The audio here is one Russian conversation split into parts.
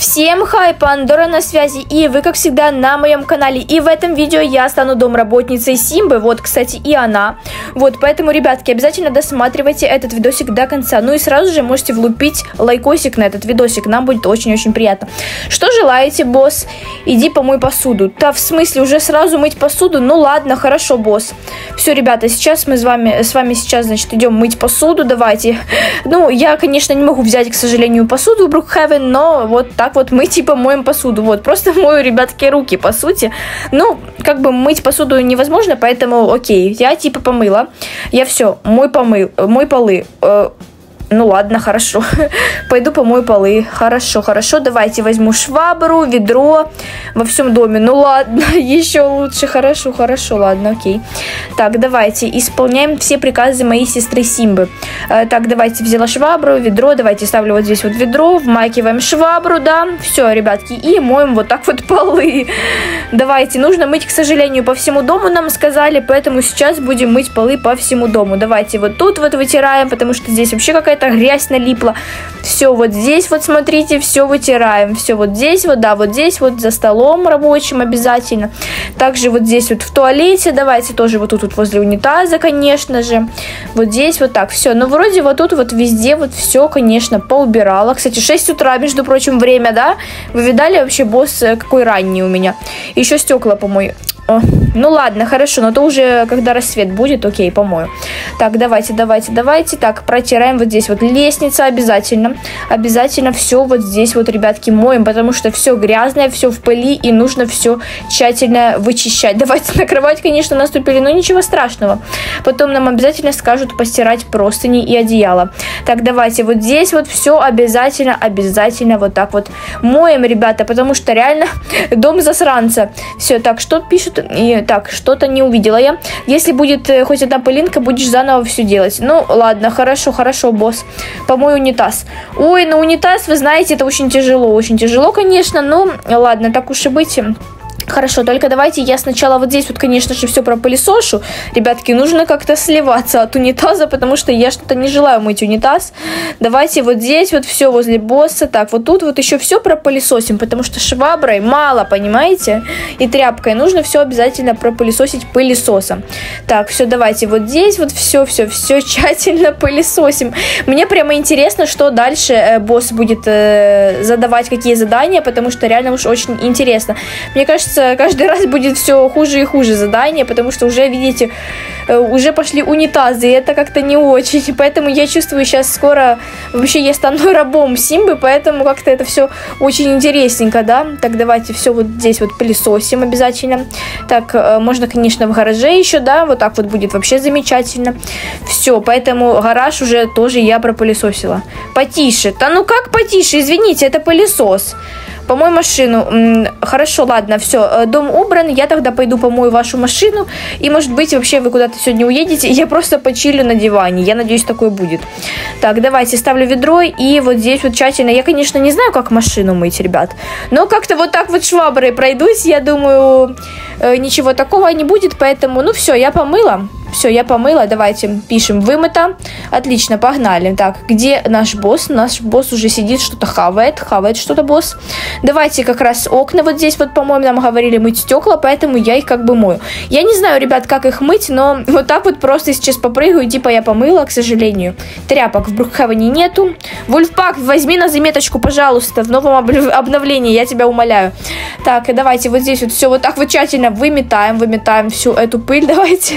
Всем хай, Пандора на связи, и вы, как всегда, на моем канале. И в этом видео я стану домработницей Симбы, вот, кстати, и она. Вот, поэтому, ребятки, обязательно досматривайте этот видосик до конца. Ну и сразу же можете влупить лайкосик на этот видосик, нам будет очень-очень приятно. Что желаете, босс? Иди помой посуду. Да, в смысле, уже сразу мыть посуду? Ну ладно, хорошо, босс. Все, ребята, сейчас мы с вами, с вами сейчас, значит, идем мыть посуду, давайте. Ну, я, конечно, не могу взять, к сожалению, посуду в Брукхевен, но вот так так вот мы типа моем посуду. Вот, просто мою, ребятки, руки, по сути. Ну, как бы мыть посуду невозможно, поэтому окей, я типа помыла. Я все, мой помыл, мой полы. Э, ну ладно, хорошо. Пойду помою полы. Хорошо, хорошо. Давайте возьму швабру, ведро во всем доме. Ну ладно, еще лучше. Хорошо, хорошо. Ладно, окей. Так, давайте исполняем все приказы моей сестры Симбы. Э, так, давайте взяла швабру, ведро. Давайте ставлю вот здесь вот ведро. Вмакиваем швабру, да. Все, ребятки. И моем вот так вот полы. Давайте. Нужно мыть, к сожалению, по всему дому нам сказали. Поэтому сейчас будем мыть полы по всему дому. Давайте вот тут вот вытираем, потому что здесь вообще какая-то какая-то грязь налипла. Все вот здесь вот, смотрите, все вытираем. Все вот здесь вот, да, вот здесь вот за столом рабочим обязательно. Также вот здесь вот в туалете, давайте тоже вот тут вот возле унитаза, конечно же. Вот здесь вот так, все. Ну, вроде вот тут вот везде вот все, конечно, поубирала. Кстати, 6 утра, между прочим, время, да? Вы видали вообще, босс, э, какой ранний у меня? Еще стекла помою. О, ну ладно, хорошо, но то уже когда рассвет будет, окей, помою. Так, давайте, давайте, давайте. Так, протираем вот здесь вот лестница обязательно. Обязательно все вот здесь вот, ребятки, моем, потому что все грязное, все в пыли, и нужно все тщательно вычищать. Давайте на кровать, конечно, наступили, но ничего страшного. Потом нам обязательно скажут постирать простыни и одеяло. Так, давайте вот здесь вот все обязательно, обязательно вот так вот моем, ребята, потому что реально дом засранца. Все, так, что пишут и так, что-то не увидела я. Если будет э, хоть одна пылинка, будешь заново все делать. Ну, ладно, хорошо, хорошо, босс. Помой унитаз. Ой, ну унитаз, вы знаете, это очень тяжело. Очень тяжело, конечно, но ладно, так уж и быть. Хорошо, только давайте я сначала вот здесь вот, конечно же, все пропылесошу. Ребятки, нужно как-то сливаться от унитаза, потому что я что-то не желаю мыть унитаз. Давайте вот здесь вот все возле босса. Так, вот тут вот еще все пропылесосим, потому что шваброй мало, понимаете? И тряпкой нужно все обязательно пропылесосить пылесосом. Так, все, давайте вот здесь вот все, все, все тщательно пылесосим. Мне прямо интересно, что дальше э, босс будет э, задавать, какие задания, потому что реально уж очень интересно. Мне кажется, кажется, каждый раз будет все хуже и хуже задание, потому что уже, видите, э, уже пошли унитазы, и это как-то не очень. Поэтому я чувствую, сейчас скоро вообще я стану рабом Симбы, поэтому как-то это все очень интересненько, да. Так, давайте все вот здесь вот пылесосим обязательно. Так, э, можно, конечно, в гараже еще, да, вот так вот будет вообще замечательно. Все, поэтому гараж уже тоже я пропылесосила. Потише. Да ну как потише, извините, это пылесос. Помой машину. Хорошо, ладно, все. Э, дом убран. Я тогда пойду помою вашу машину. И, может быть, вообще вы куда-то сегодня уедете. И я просто почилю на диване. Я надеюсь, такое будет. Так, давайте ставлю ведро. И вот здесь вот тщательно. Я, конечно, не знаю, как машину мыть, ребят. Но как-то вот так вот шваброй пройдусь. Я думаю, э, ничего такого не будет. Поэтому, ну все, я помыла. Все, я помыла. Давайте пишем вымыто. Отлично, погнали. Так, где наш босс? Наш босс уже сидит, что-то хавает. Хавает что-то босс. Давайте как раз окна вот здесь вот, по-моему, нам говорили мыть стекла, поэтому я их как бы мою. Я не знаю, ребят, как их мыть, но вот так вот просто сейчас попрыгаю, типа я помыла, к сожалению. Тряпок в Брукхевене нету. Вольфпак, возьми на заметочку, пожалуйста, в новом обновлении, я тебя умоляю. Так, давайте вот здесь вот все вот так вот тщательно выметаем, выметаем всю эту пыль, давайте.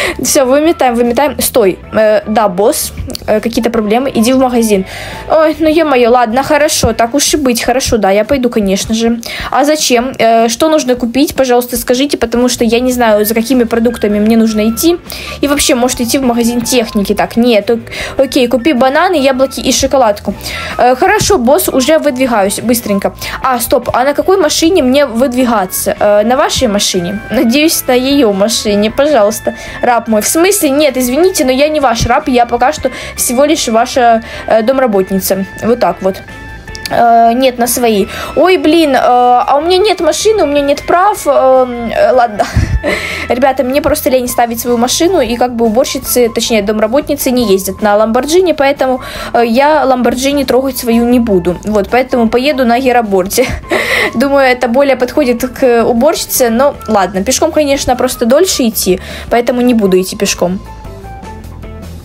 Все, выметаем, выметаем. Стой. Э, да, босс. Э, какие-то проблемы. Иди в магазин. Ой, ну е-мое, ладно, хорошо. Так уж и быть. Хорошо, да, я пойду, конечно же. А зачем? Э, что нужно купить, пожалуйста, скажите, потому что я не знаю, за какими продуктами мне нужно идти. И вообще, может идти в магазин техники. Так, нет. Окей, купи бананы, яблоки и шоколадку. Э, хорошо, босс, уже выдвигаюсь быстренько. А, стоп, а на какой машине мне выдвигаться? Э, на вашей машине? Надеюсь, на ее машине, пожалуйста раб мой. В смысле, нет, извините, но я не ваш раб, я пока что всего лишь ваша э, домработница. Вот так вот. Э, нет, на свои. Ой, блин, э, а у меня нет машины, у меня нет прав. Э, э ладно. Ребята, мне просто лень ставить свою машину, и как бы уборщицы, точнее, домработницы не ездят на Ламборджини, поэтому э, я Ламборджини трогать свою не буду. Вот, поэтому поеду на Гераборте. Думаю, это более подходит к уборщице, но ладно, пешком, конечно, просто дольше идти, поэтому не буду идти пешком.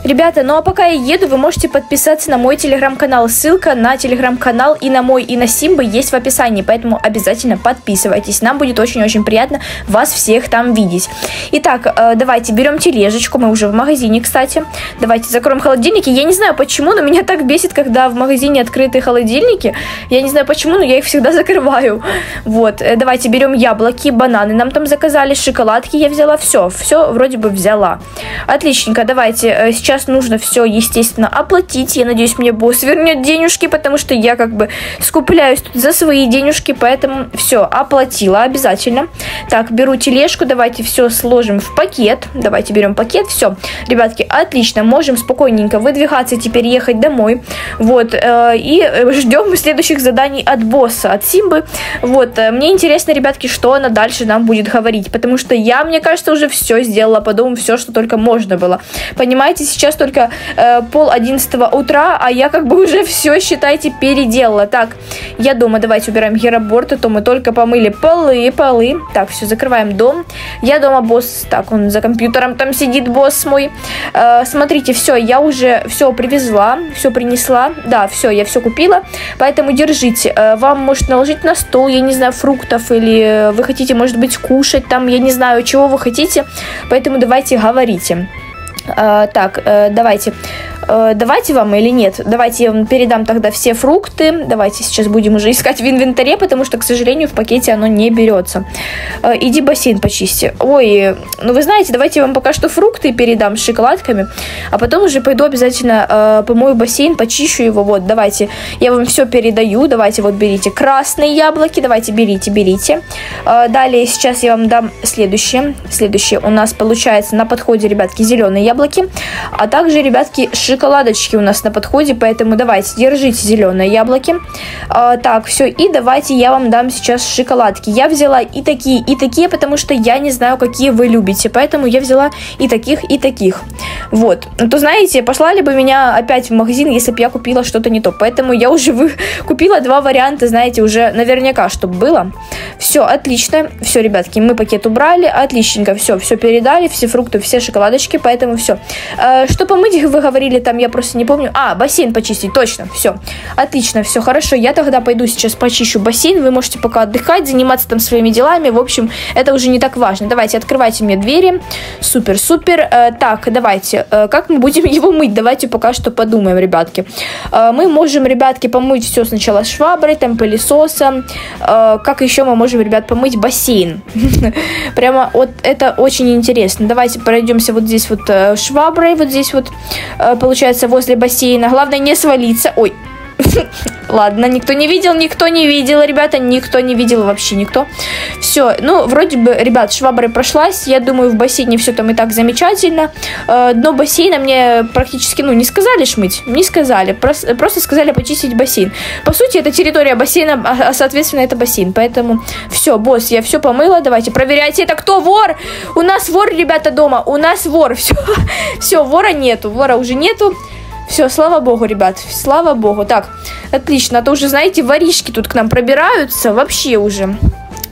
Ребята, ну а пока я еду, вы можете подписаться на мой телеграм-канал. Ссылка на телеграм-канал и на мой, и на Симбы есть в описании, поэтому обязательно подписывайтесь. Нам будет очень-очень приятно вас всех там видеть. Итак, э, давайте берем тележечку, мы уже в магазине, кстати. Давайте закроем холодильники. Я не знаю почему, но меня так бесит, когда в магазине открытые холодильники. Я не знаю почему, но я их всегда закрываю. Вот, э, давайте берем яблоки, бананы нам там заказали, шоколадки я взяла, все, все вроде бы взяла. Отличненько, давайте э, сейчас сейчас нужно все, естественно, оплатить. Я надеюсь, мне босс вернет денежки, потому что я как бы скупляюсь тут за свои денежки, поэтому все, оплатила обязательно. Так, беру тележку, давайте все сложим в пакет. Давайте берем пакет, все. Ребятки, отлично, можем спокойненько выдвигаться, теперь ехать домой. Вот, э, и ждем следующих заданий от босса, от Симбы. Вот, э, мне интересно, ребятки, что она дальше нам будет говорить, потому что я, мне кажется, уже все сделала по дому, все, что только можно было. Понимаете, сейчас только э, пол одиннадцатого утра, а я как бы уже все, считайте, переделала. Так, я дома, давайте убираем героборд, а то мы только помыли полы, полы. Так, все, закрываем дом. Я дома, босс, так, он за компьютером там сидит, босс мой. Э, смотрите, все, я уже все привезла, все принесла. Да, все, я все купила, поэтому держите. Э, вам может наложить на стол, я не знаю, фруктов, или вы хотите, может быть, кушать там, я не знаю, чего вы хотите, поэтому давайте говорите. Так, э, давайте. Э, давайте вам или нет? Давайте я вам передам тогда все фрукты. Давайте сейчас будем уже искать в инвентаре, потому что, к сожалению, в пакете оно не берется. Э, иди бассейн почисти. Ой, ну вы знаете, давайте я вам пока что фрукты передам с шоколадками, а потом уже пойду обязательно э, помою бассейн, почищу его. Вот, давайте я вам все передаю. Давайте вот берите красные яблоки, давайте берите, берите. Э, далее сейчас я вам дам следующее. Следующее у нас получается на подходе, ребятки, зеленые яблоки, а также, ребятки, шоколадочки у нас на подходе, поэтому давайте, держите зеленые яблоки. А, так, все, и давайте я вам дам сейчас шоколадки. Я взяла и такие, и такие, потому что я не знаю, какие вы любите, поэтому я взяла и таких, и таких. Вот. Ну, то, знаете, послали бы меня опять в магазин, если бы я купила что-то не то. Поэтому я уже вы... купила два варианта, знаете, уже наверняка, чтобы было. Все, отлично. Все, ребятки, мы пакет убрали, отличненько, все, все передали, все фрукты, все шоколадочки, поэтому все. Э, что помыть, вы говорили, там я просто не помню. А, бассейн почистить, точно, все. Отлично, все хорошо. Я тогда пойду сейчас почищу бассейн. Вы можете пока отдыхать, заниматься там своими делами. В общем, это уже не так важно. Давайте, открывайте мне двери. Супер, супер. Э, так, давайте. Э, как мы будем его мыть? Давайте пока что подумаем, ребятки. Э, мы можем, ребятки, помыть все сначала шваброй, там, пылесосом. Э, как еще мы можем, ребят, помыть бассейн? Прямо вот это очень интересно. Давайте пройдемся вот здесь вот э, шваброй, вот здесь вот, э, получается возле бассейна. Главное не свалиться. Ой, Ладно, никто не видел, никто не видел, ребята, никто не видел вообще, никто. Все, ну, вроде бы, ребят, шваброй прошлась, я думаю, в бассейне все там и так замечательно. Э, дно бассейна мне практически, ну, не сказали шмыть, не сказали, просто сказали почистить бассейн. По сути, это территория бассейна, а, а соответственно, это бассейн, поэтому все, босс, я все помыла, давайте проверяйте, это кто вор? У нас вор, ребята, дома, у нас вор, все, все, вора нету, вора уже нету. Все, слава богу, ребят, слава богу. Так, отлично, а то уже, знаете, воришки тут к нам пробираются вообще уже.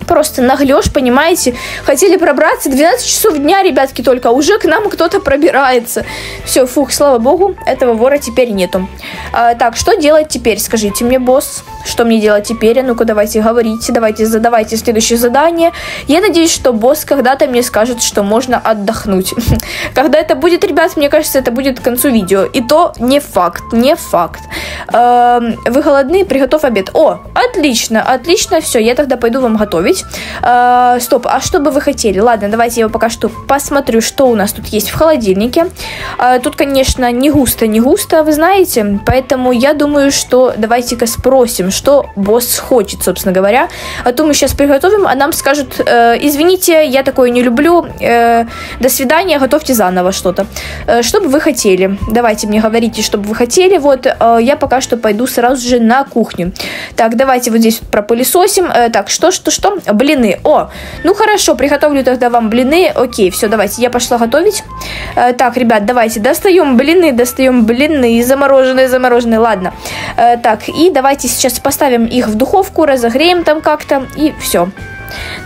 Просто наглешь, понимаете? Хотели пробраться 12 часов дня, ребятки, только. Уже к нам кто-то пробирается. Все, фух, слава богу, этого вора теперь нету. А, так, что делать теперь? Скажите мне, босс. Что мне делать теперь? Ну-ка, давайте говорите, давайте задавайте следующее задание. Я надеюсь, что босс когда-то мне скажет, что можно отдохнуть. Когда это будет, ребят, мне кажется, это будет к концу видео. И то не факт, не факт. Эм, вы голодны? Приготовь обед. О, отлично, отлично, все, я тогда пойду вам готовить. Э, стоп, а что бы вы хотели? Ладно, давайте я пока что посмотрю, что у нас тут есть в холодильнике. Э, тут, конечно, не густо, не густо, вы знаете, поэтому я думаю, что давайте-ка спросим, что босс хочет, собственно говоря. А то мы сейчас приготовим, а нам скажут, э, извините, я такое не люблю, э, до свидания, готовьте заново что-то. Э, что бы вы хотели? Давайте мне говорите, что бы вы хотели. Вот, э, я пока что пойду сразу же на кухню. Так, давайте вот здесь пропылесосим. Э, так, что, что, что? Блины. О, ну хорошо, приготовлю тогда вам блины. Окей, все, давайте, я пошла готовить. Э, так, ребят, давайте, достаем блины, достаем блины, замороженные, замороженные, ладно. Э, так, и давайте сейчас поставим их в духовку, разогреем там как-то, и все.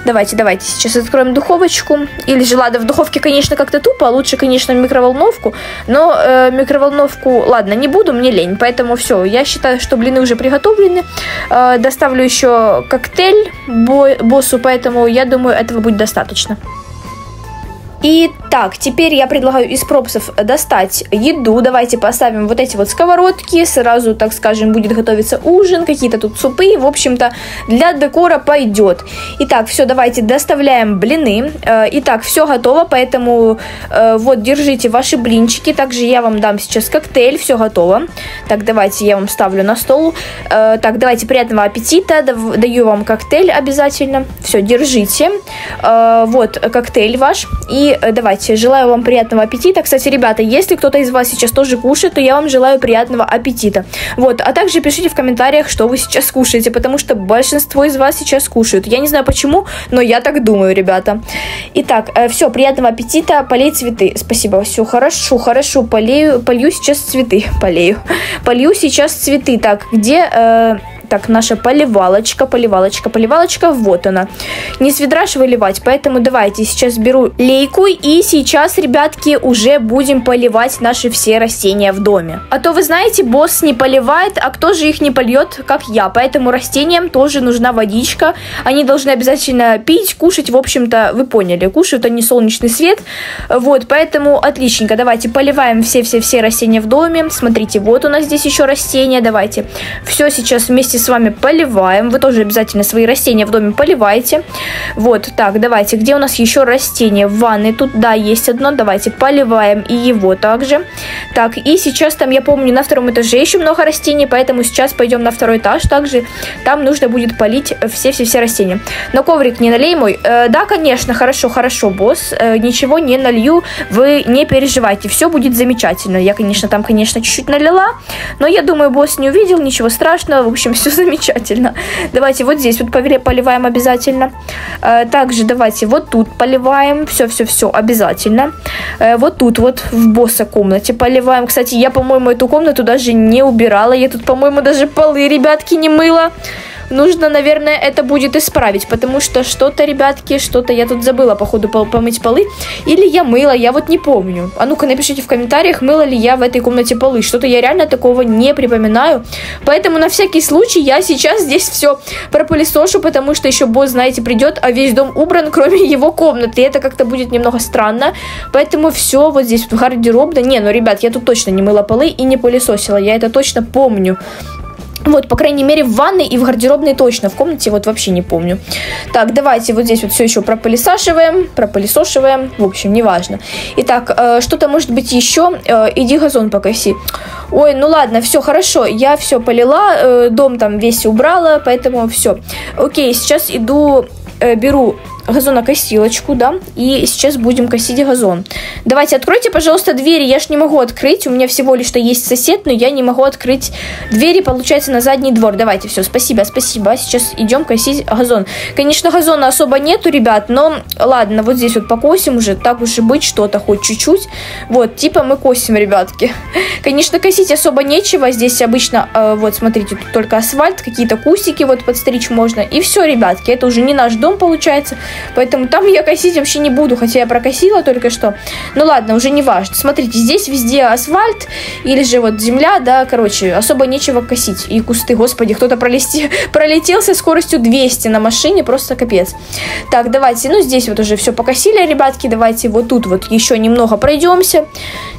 Давайте, давайте, сейчас откроем духовочку. Или же, ладно, в духовке, конечно, как-то тупо, а лучше, конечно, микроволновку. Но э, микроволновку, ладно, не буду, мне лень. Поэтому все, я считаю, что блины уже приготовлены. Э, доставлю еще коктейль боссу, поэтому я думаю, этого будет достаточно. И так, теперь я предлагаю из пропсов достать еду. Давайте поставим вот эти вот сковородки. Сразу, так скажем, будет готовиться ужин, какие-то тут супы. В общем-то, для декора пойдет. Итак, все, давайте доставляем блины. Э, итак, все готово, поэтому э, вот, держите ваши блинчики. Также я вам дам сейчас коктейль, все готово. Так, давайте я вам ставлю на стол. Э, так, давайте приятного аппетита. Даю вам коктейль обязательно. Все, держите. Вот, коктейль ваш. И Э, давайте, желаю вам приятного аппетита. Кстати, ребята, если кто-то из вас сейчас тоже кушает, то я вам желаю приятного аппетита. Вот, а также пишите в комментариях, что вы сейчас кушаете, потому что большинство из вас сейчас кушают. Я не знаю почему, но я так думаю, ребята. Итак, э, все, приятного аппетита, полей цветы. Спасибо, все хорошо, хорошо, полею, полью сейчас цветы, полею. Полью сейчас цветы. Так, где... Э, так, наша поливалочка, поливалочка, поливалочка, вот она. Не с ведра же выливать, поэтому давайте сейчас беру лейку и сейчас, ребятки, уже будем поливать наши все растения в доме. А то вы знаете, босс не поливает, а кто же их не польет, как я. Поэтому растениям тоже нужна водичка. Они должны обязательно пить, кушать, в общем-то, вы поняли, кушают они солнечный свет. Вот, поэтому отличненько, давайте поливаем все-все-все растения в доме. Смотрите, вот у нас здесь еще растения, давайте. Все сейчас вместе с вами поливаем. Вы тоже обязательно свои растения в доме поливайте. Вот, так, давайте. Где у нас еще растение? В ванной. Тут, да, есть одно. Давайте поливаем и его также. Так, и сейчас там, я помню, на втором этаже еще много растений, поэтому сейчас пойдем на второй этаж. Также там нужно будет полить все-все-все растения. Но коврик не налей мой. Э, да, конечно, хорошо, хорошо, босс. Э, ничего не налью, вы не переживайте. Все будет замечательно. Я, конечно, там, конечно, чуть-чуть налила, но я думаю, босс не увидел, ничего страшного. В общем, все замечательно. Давайте вот здесь вот поливаем обязательно. Э, также давайте вот тут поливаем. Все-все-все обязательно. Э, вот тут вот в босса комнате поливаем. Кстати, я, по-моему, эту комнату даже не убирала. Я тут, по-моему, даже полы, ребятки, не мыла нужно, наверное, это будет исправить, потому что что-то, ребятки, что-то я тут забыла, походу, помыть полы. Или я мыла, я вот не помню. А ну-ка напишите в комментариях, мыла ли я в этой комнате полы. Что-то я реально такого не припоминаю. Поэтому на всякий случай я сейчас здесь все пропылесошу, потому что еще босс, знаете, придет, а весь дом убран, кроме его комнаты. И это как-то будет немного странно. Поэтому все вот здесь вот гардероб. Да не, ну, ребят, я тут точно не мыла полы и не пылесосила. Я это точно помню. Вот, по крайней мере, в ванной и в гардеробной точно. В комнате вот вообще не помню. Так, давайте вот здесь вот все еще пропылесашиваем, пропылесошиваем. В общем, неважно. Итак, э, что-то может быть еще. Э, иди газон покоси. Ой, ну ладно, все хорошо. Я все полила, э, дом там весь убрала, поэтому все. Окей, сейчас иду, э, беру газонокосилочку, да, и сейчас будем косить газон. Давайте, откройте, пожалуйста, двери, я ж не могу открыть, у меня всего лишь что есть сосед, но я не могу открыть двери, получается, на задний двор. Давайте, все, спасибо, спасибо, сейчас идем косить газон. Конечно, газона особо нету, ребят, но ладно, вот здесь вот покосим уже, так уж и быть, что-то хоть чуть-чуть. Вот, типа мы косим, ребятки. Конечно, косить особо нечего, здесь обычно, э, вот, смотрите, тут только асфальт, какие-то кустики вот подстричь можно, и все, ребятки, это уже не наш дом, получается, Поэтому там я косить вообще не буду, хотя я прокосила только что. Ну ладно, уже не важно. Смотрите, здесь везде асфальт или же вот земля, да, короче, особо нечего косить. И кусты, господи, кто-то пролести, пролетел со скоростью 200 на машине, просто капец. Так, давайте, ну здесь вот уже все покосили, ребятки, давайте вот тут вот еще немного пройдемся.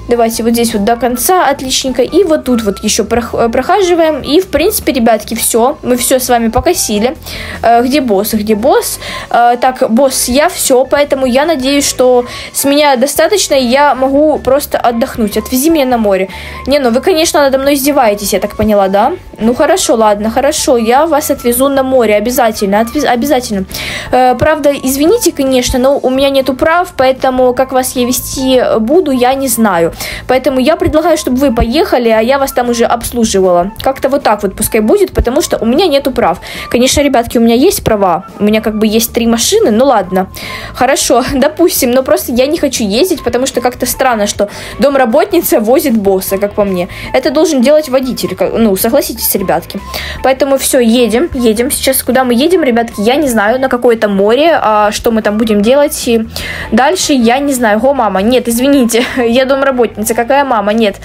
Давайте вот здесь вот до конца, отличненько. И вот тут вот еще прохаживаем. И, в принципе, ребятки, все. Мы все с вами покосили. Э, где босс? Где босс? Э, так, босс, я все. Поэтому я надеюсь, что с меня достаточно. И я могу просто отдохнуть. Отвези меня на море. Не, ну вы, конечно, надо мной издеваетесь, я так поняла, да? Ну хорошо, ладно, хорошо, я вас отвезу на море, обязательно, отвез, обязательно. Э, правда, извините, конечно, но у меня нету прав, поэтому как вас я вести буду, я не знаю. Поэтому я предлагаю, чтобы вы поехали, а я вас там уже обслуживала. Как-то вот так вот пускай будет, потому что у меня нету прав. Конечно, ребятки, у меня есть права, у меня как бы есть три машины, ну ладно. Хорошо, допустим, но просто я не хочу ездить, потому что как-то странно, что домработница возит босса, как по мне. Это должен делать водитель, ну, согласитесь, ребятки. Поэтому все, едем, едем. Сейчас куда мы едем, ребятки, я не знаю, на какое-то море, а что мы там будем делать. И дальше я не знаю. О, мама, нет, извините, я домработница, какая мама, нет.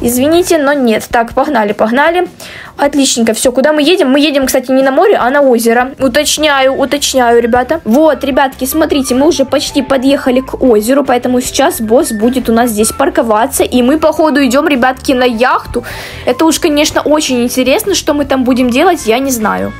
Извините, но нет. Так, погнали, погнали. Отличненько, все, куда мы едем? Мы едем, кстати, не на море, а на озеро. Уточняю, уточняю, ребята. Вот, ребятки, смотрите, мы уже почти подъехали к озеру, поэтому сейчас босс будет у нас здесь парковаться, и мы, походу, идем, ребятки, на яхту. Это уж, конечно, очень интересно, что мы там будем делать, я не знаю.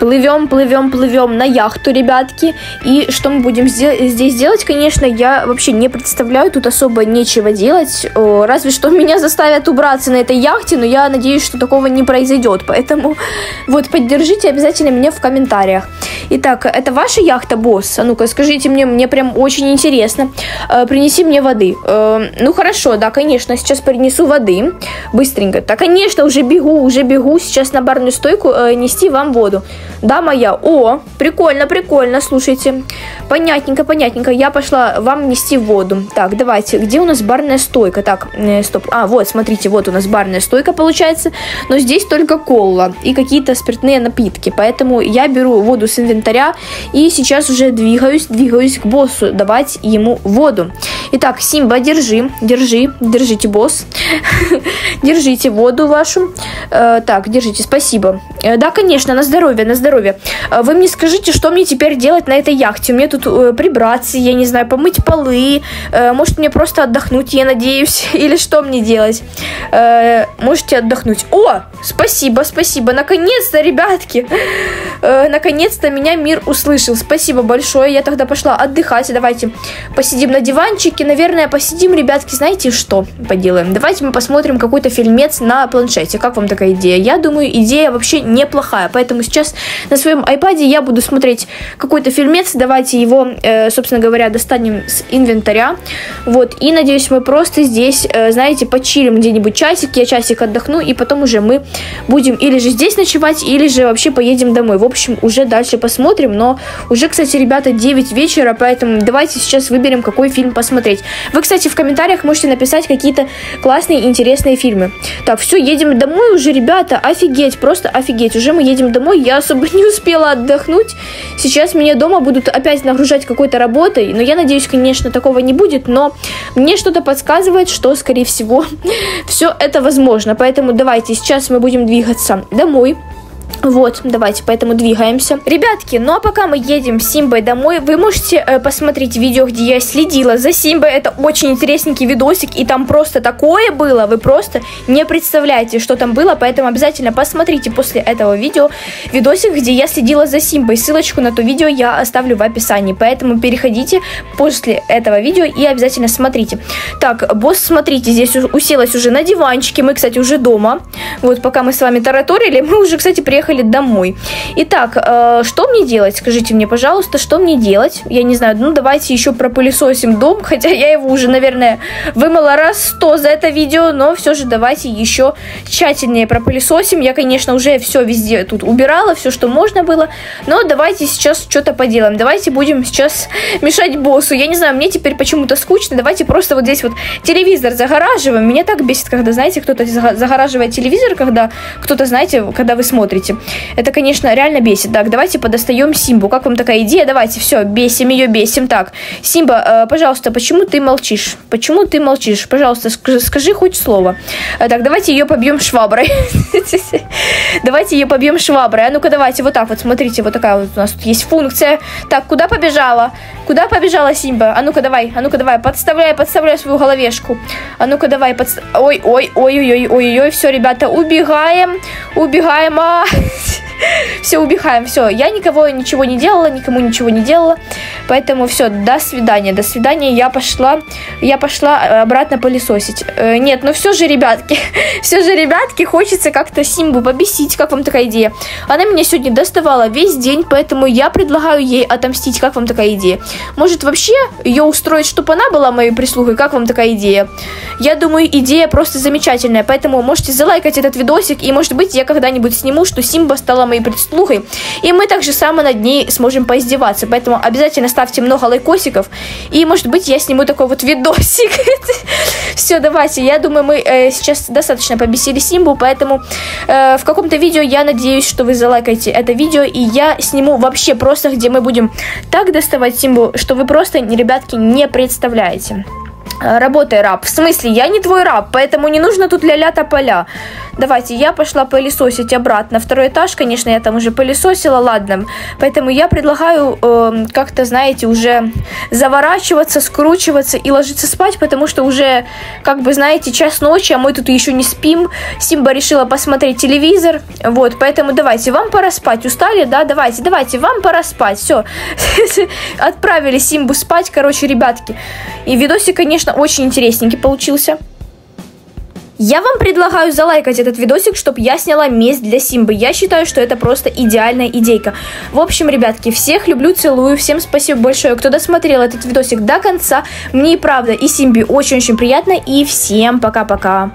Плывем, плывем, плывем на яхту, ребятки. И что мы будем здесь делать, конечно, я вообще не представляю. Тут особо нечего делать. Разве что меня заставят убраться на этой яхте, но я надеюсь, что такого не произойдет. Поэтому вот поддержите обязательно меня в комментариях. Итак, это ваша яхта, босс? А ну-ка, скажите мне, мне прям очень интересно. Э, принеси мне воды. Э, ну хорошо, да, конечно, сейчас принесу воды. Быстренько. Да, конечно, уже бегу, уже бегу. Сейчас на барную стойку э, нести вам воду. Да, моя. О, прикольно, прикольно, слушайте. Понятненько, понятненько. Я пошла вам нести воду. Так, давайте. Где у нас барная стойка? Так, э, стоп. А, вот, смотрите, вот у нас барная стойка получается. Но здесь только кола и какие-то спиртные напитки. Поэтому я беру воду с инвентаря и сейчас уже двигаюсь, двигаюсь к боссу давать ему воду. Итак, Симба, держи, держи, держите, босс. Держите воду вашу. Э, так, держите, спасибо. Э, да, конечно, на здоровье, на здоровье. Э, вы мне скажите, что мне теперь делать на этой яхте? Мне тут прибраться, я не знаю, помыть полы. Может, мне просто отдохнуть, я надеюсь. Или что мне делать? Можете отдохнуть. О, спасибо, спасибо. Наконец-то, ребятки. Наконец-то меня мир услышал. Спасибо большое. Я тогда пошла отдыхать. Давайте посидим на диванчике. Наверное, посидим, ребятки. Знаете, что поделаем? Давайте мы посмотрим какой-то фильмец на планшете. Как вам такая идея? Я думаю, идея вообще неплохая. Поэтому сейчас на своем iPad я буду смотреть какой-то фильмец. Давайте его, э, собственно говоря, достанем с инвентаря. Вот. И надеюсь, мы просто здесь, э, знаете, почилим где-нибудь часик. Я часик отдохну, и потом уже мы будем или же здесь ночевать, или же вообще поедем домой. В общем, уже дальше посмотрим. Но уже, кстати, ребята, 9 вечера, поэтому давайте сейчас выберем, какой фильм посмотреть. Вы, кстати, в комментариях можете написать какие-то классные, интересные фильмы. Так, все, едем домой уже, ребята, офигеть, просто офигеть. Уже мы едем домой, я особо не успела отдохнуть. Сейчас меня дома будут опять нагружать какой-то работой, но я надеюсь, конечно, такого не будет, но мне что-то подсказывает, что, скорее всего, все это возможно. Поэтому давайте сейчас мы будем двигаться домой. Вот, давайте, поэтому двигаемся. Ребятки, ну а пока мы едем с Симбой домой, вы можете э, посмотреть видео, где я следила за Симбой. Это очень интересненький видосик, и там просто такое было, вы просто не представляете, что там было, поэтому обязательно посмотрите после этого видео видосик, где я следила за Симбой. Ссылочку на то видео я оставлю в описании, поэтому переходите после этого видео и обязательно смотрите. Так, босс, смотрите, здесь уселась уже на диванчике, мы, кстати, уже дома. Вот, пока мы с вами тараторили, мы уже, кстати, приехали приехали домой. Итак, э, что мне делать? Скажите мне, пожалуйста, что мне делать? Я не знаю, ну давайте еще пропылесосим дом, хотя я его уже, наверное, вымыла раз сто за это видео, но все же давайте еще тщательнее пропылесосим. Я, конечно, уже все везде тут убирала, все, что можно было, но давайте сейчас что-то поделаем. Давайте будем сейчас мешать боссу. Я не знаю, мне теперь почему-то скучно. Давайте просто вот здесь вот телевизор загораживаем. Меня так бесит, когда, знаете, кто-то загораживает телевизор, когда кто-то, знаете, когда вы смотрите. Это, конечно, реально бесит. Так, давайте подостаем Симбу. Как вам такая идея? Давайте, все, бесим ее, бесим. Так, Симба, э, пожалуйста, почему ты молчишь? Почему ты молчишь? Пожалуйста, скажи хоть слово. Э, так, давайте ее побьем шваброй. Давайте ее побьем шваброй. А ну-ка, давайте вот так вот, смотрите, вот такая вот у нас тут есть функция. Так, куда побежала? Куда побежала Симба? А ну-ка, давай, а ну-ка, давай, подставляй, подставляй свою головешку. А ну-ка, давай, подставь. Ой, ой, ой, ой, ой, ой, ой, все, ребята, убегаем, убегаем. А, Все, убегаем, все. Я никого ничего не делала, никому ничего не делала. Поэтому все, до свидания, до свидания. Я пошла, я пошла э, обратно пылесосить. Э, нет, ну все же, ребятки, все же, ребятки, хочется как-то Симбу побесить. Как вам такая идея? Она меня сегодня доставала весь день, поэтому я предлагаю ей отомстить. Как вам такая идея? Может вообще ее устроить, чтобы она была моей прислугой? Как вам такая идея? Я думаю, идея просто замечательная, поэтому можете залайкать этот видосик, и может быть я когда-нибудь сниму, что Симба стала моей прислугой, и мы также само над ней сможем поиздеваться, поэтому обязательно ставьте много лайкосиков, и может быть я сниму такой вот видосик. Все, давайте, я думаю, мы э, сейчас достаточно побесили Симбу, поэтому э, в каком-то видео я надеюсь, что вы залайкаете это видео, и я сниму вообще просто, где мы будем так доставать Симбу, что вы просто, ребятки, не представляете. Работай, раб. В смысле, я не твой раб, поэтому не нужно тут ля-ля тополя. Давайте, я пошла пылесосить обратно. Второй этаж, конечно, я там уже пылесосила, ладно. Поэтому я предлагаю э, как-то, знаете, уже заворачиваться, скручиваться и ложиться спать, потому что уже, как бы, знаете, час ночи, а мы тут еще не спим. Симба решила посмотреть телевизор. Вот, поэтому давайте, вам пора спать. Устали, да? Давайте, давайте, вам пора спать. Все. Отправили Симбу спать, короче, ребятки. И видосик, конечно, очень интересненький получился. Я вам предлагаю залайкать этот видосик, чтобы я сняла месть для Симбы. Я считаю, что это просто идеальная идейка. В общем, ребятки, всех люблю, целую. Всем спасибо большое, кто досмотрел этот видосик до конца. Мне и правда, и Симби очень-очень приятно. И всем пока-пока.